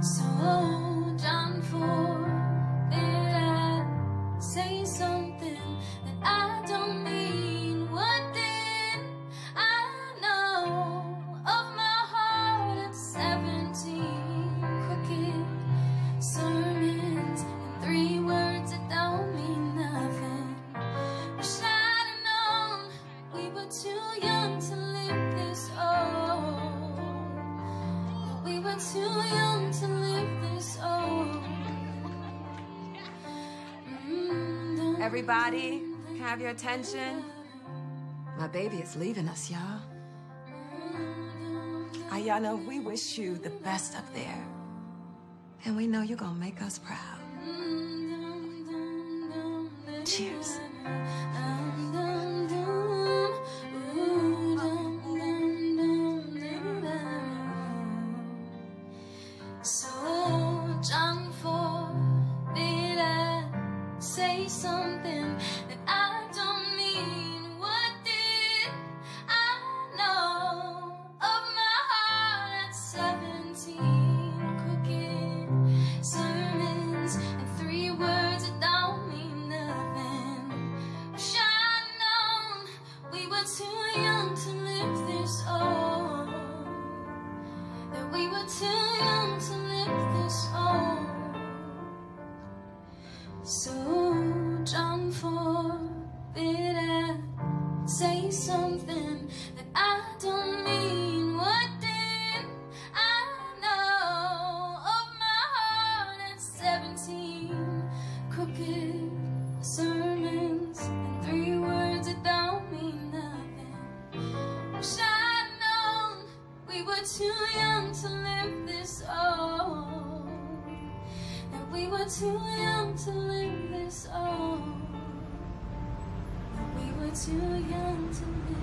so done for. Did I say something that I don't mean? What did I know of my heart at 17? Crooked sermons and three words that don't mean nothing. Wish I'd known we were too young to live this old. That we were too young to live this old. Mm, Everybody, have your attention. My baby is leaving us, y'all. Ayanna, we wish you the best up there. And we know you're gonna make us proud. Cheers. So, John, forbid I say something that I don't mean. What did I know of my heart at 17? Crooked sermons and three words that don't mean nothing. Wish I'd known we were too young to live this old. We were too young to live this old. That we were too young to live